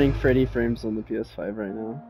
running Freddy frames on the PS5 right now.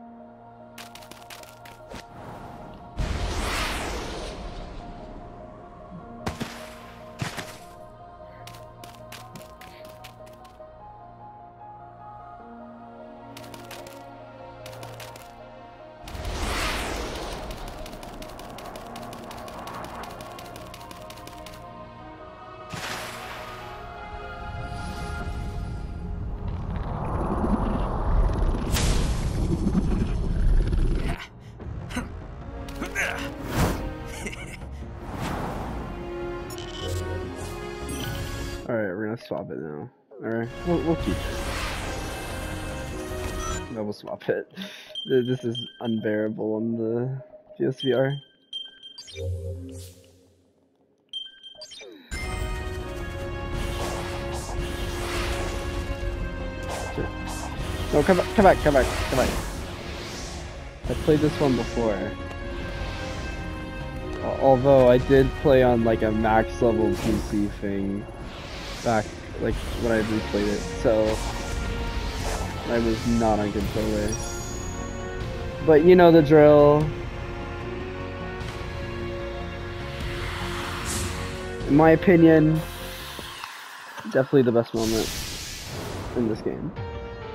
Alright, we're gonna swap it now. Alright, we'll, we'll keep it. No, we'll swap it. This is unbearable on the PSVR. No, come back, come back, come back, come back. I played this one before. Although I did play on like a max level PC thing back like when I replayed it, so I was not on controller. But you know the drill. In my opinion, definitely the best moment in this game.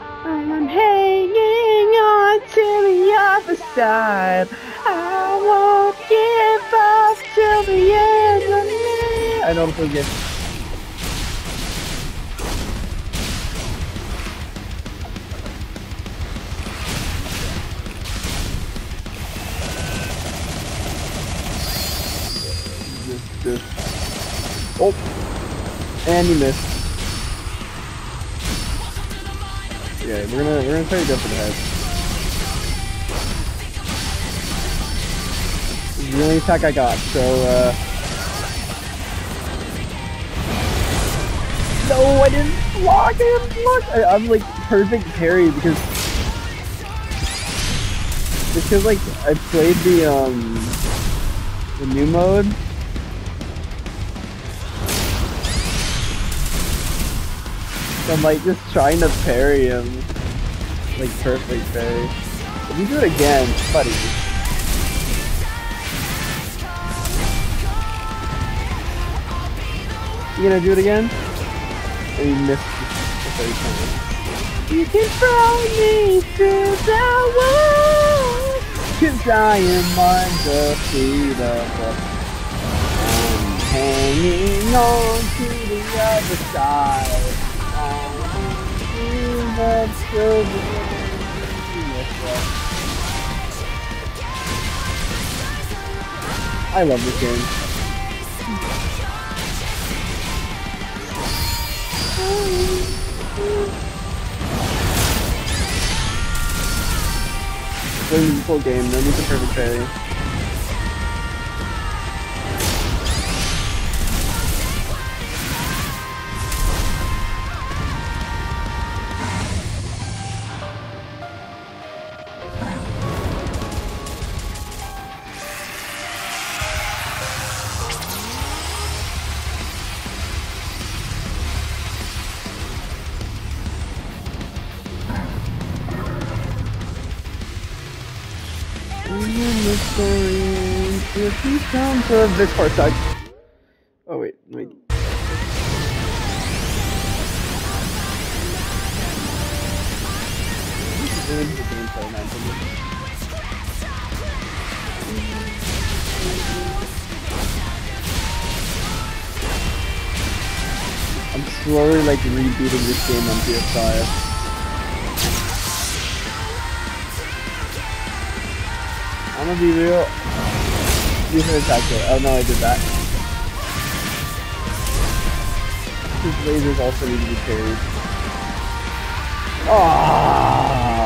I'm hanging on to the other side. I won't give up till the end of me. I don't forget. Oh, and you missed. Yeah, we're gonna we're gonna try to go for the head. The only attack I got, so uh No, I didn't block I didn't I, I'm like perfect parry because because like I played the um the new mode I'm like just trying to parry him. Like perfect parry. If you do it again, buddy. You gonna do it again? Or you missed the third time? You can throw me through the wall Cause I am undefeatable hanging on to the other side I love this game. The full game, no need to perfect parry. Story, if he comes of this part sucks. Oh wait, wait. I'm slowly like rebooting this game on PS5. I'm gonna be real. Use an attack kit. Oh no, I did that. These lasers also need to be parried. Ah.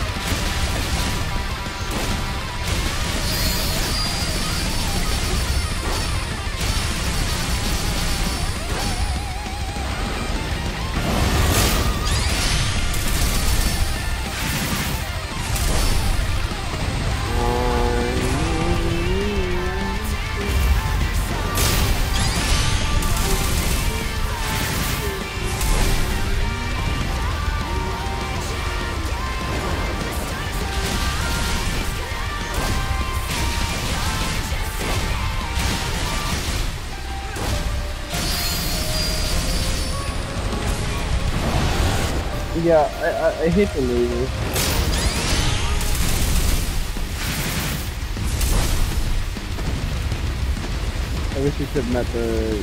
Thank you. Yeah, I, I, I hate the lasers. I wish we could have met the.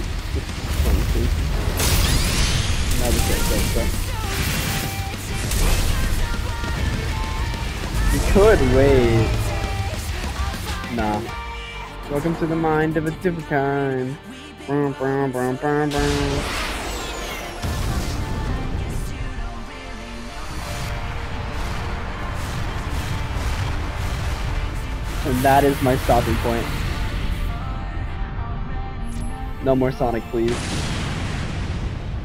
Now the could wait. Nah. Welcome to the mind of a different kind. Brum, brum, brum, And that is my stopping point. No more Sonic, please.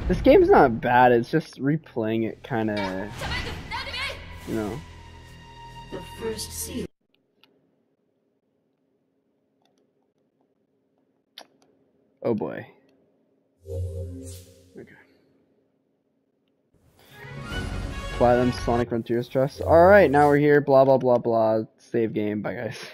This game's not bad, it's just replaying it kinda, you know. The first seal. Oh boy. Okay. Platinum Sonic Frontiers Trust. Alright, now we're here, blah blah blah blah. Save game, bye guys.